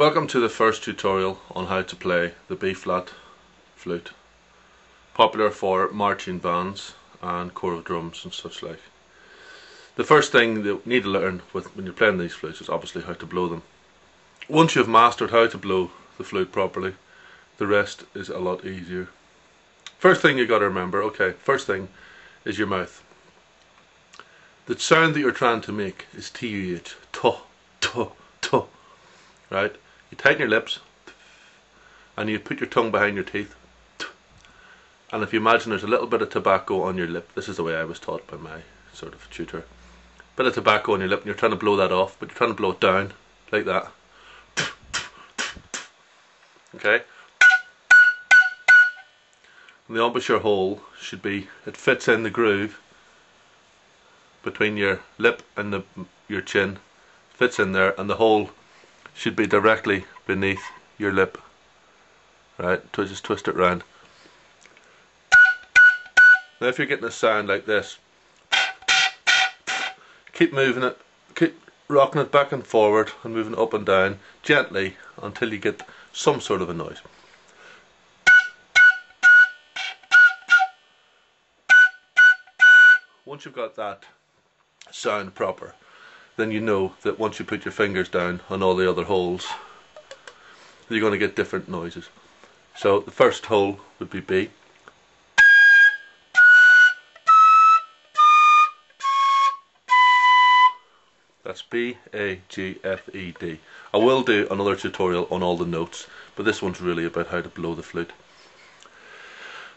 Welcome to the first tutorial on how to play the B-flat flute. Popular for marching bands and choral drums and such like. The first thing that you need to learn when you're playing these flutes is obviously how to blow them. Once you've mastered how to blow the flute properly, the rest is a lot easier. First thing you got to remember, okay, first thing is your mouth. The sound that you're trying to make is T-U-H, right? You tighten your lips and you put your tongue behind your teeth. And if you imagine there's a little bit of tobacco on your lip, this is the way I was taught by my sort of tutor. Bit of tobacco on your lip and you're trying to blow that off, but you're trying to blow it down like that. Okay? And the embouchure hole should be, it fits in the groove between your lip and the, your chin, fits in there, and the hole should be directly beneath your lip. Right, so just twist it round. Now if you're getting a sound like this, keep moving it, keep rocking it back and forward and moving up and down gently until you get some sort of a noise. Once you've got that sound proper, then you know that once you put your fingers down on all the other holes, you're going to get different noises. So the first hole would be B. That's B, A, G, F, E, D. I will do another tutorial on all the notes, but this one's really about how to blow the flute.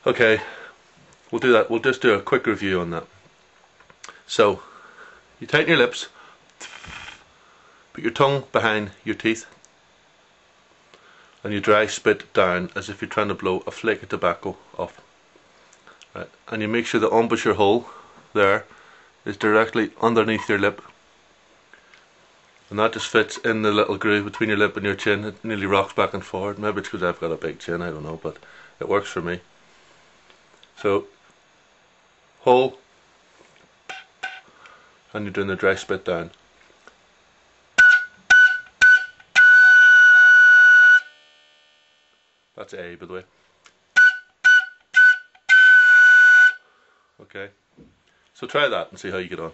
Okay, we'll do that. We'll just do a quick review on that. So, you tighten your lips, put your tongue behind your teeth, and you dry spit down as if you're trying to blow a flake of tobacco off. Right. And you make sure the embouchure hole there is directly underneath your lip and that just fits in the little groove between your lip and your chin. It nearly rocks back and forward. Maybe it's because I've got a big chin, I don't know, but it works for me. So, hole, and you're doing the dry spit down. That's A, by the way. Okay, so try that and see how you get on.